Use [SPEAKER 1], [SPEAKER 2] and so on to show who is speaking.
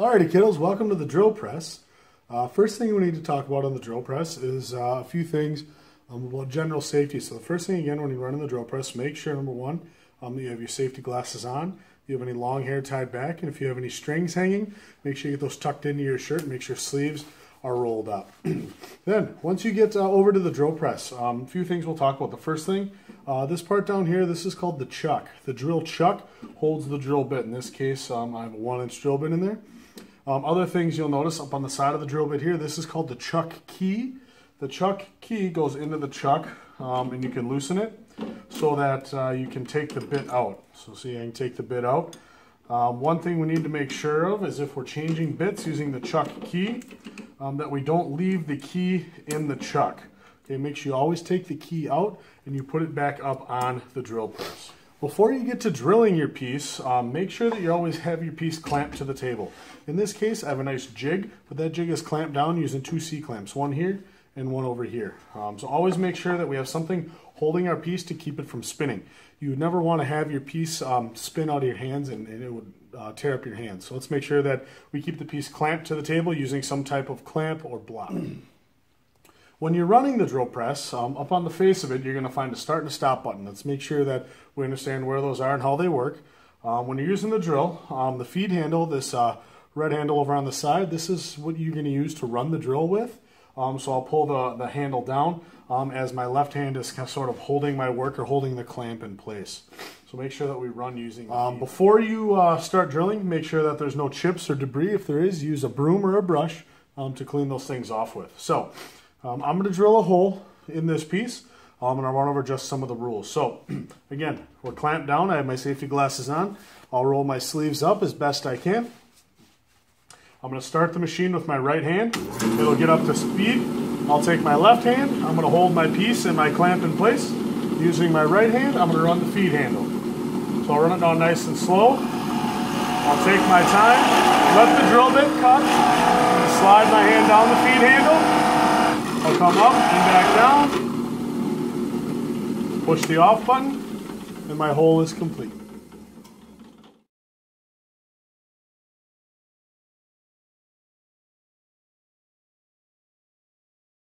[SPEAKER 1] Alrighty, kiddos, welcome to the drill press. Uh, first thing we need to talk about on the drill press is uh, a few things um, about general safety. So the first thing, again, when you run in the drill press, make sure, number one, um, that you have your safety glasses on, you have any long hair tied back, and if you have any strings hanging, make sure you get those tucked into your shirt and make sure sleeves are rolled up. then, once you get uh, over to the drill press, um, a few things we'll talk about. The first thing, uh, this part down here, this is called the chuck. The drill chuck holds the drill bit. In this case, um, I have a one inch drill bit in there. Um, other things you'll notice up on the side of the drill bit here, this is called the chuck key. The chuck key goes into the chuck um, and you can loosen it so that uh, you can take the bit out. So see, I can take the bit out. Um, one thing we need to make sure of is if we're changing bits using the chuck key, um, that we don't leave the key in the chuck. Okay, make sure you always take the key out and you put it back up on the drill press. Before you get to drilling your piece, um, make sure that you always have your piece clamped to the table. In this case, I have a nice jig, but that jig is clamped down using two C-clamps, one here and one over here. Um, so always make sure that we have something holding our piece to keep it from spinning. You never want to have your piece um, spin out of your hands and, and it would uh, tear up your hands. So let's make sure that we keep the piece clamped to the table using some type of clamp or block. When you're running the drill press, um, up on the face of it, you're going to find a start and a stop button. Let's make sure that we understand where those are and how they work. Um, when you're using the drill, um, the feed handle, this uh, red handle over on the side, this is what you're going to use to run the drill with. Um, so I'll pull the, the handle down um, as my left hand is kind of sort of holding my work or holding the clamp in place. So make sure that we run using. Um, before you uh, start drilling, make sure that there's no chips or debris. If there is, use a broom or a brush to clean those things off with. So um, I'm going to drill a hole in this piece. I'm going to run over just some of the rules. So, again, we're clamped down. I have my safety glasses on. I'll roll my sleeves up as best I can. I'm going to start the machine with my right hand. It'll get up to speed. I'll take my left hand. I'm going to hold my piece and my clamp in place. Using my right hand, I'm going to run the feed handle. So I'll run it down nice and slow. I'll take my time, let the drill bit cut, slide my hand down the feed handle, I'll come up and back down, push the off button, and my hole is complete.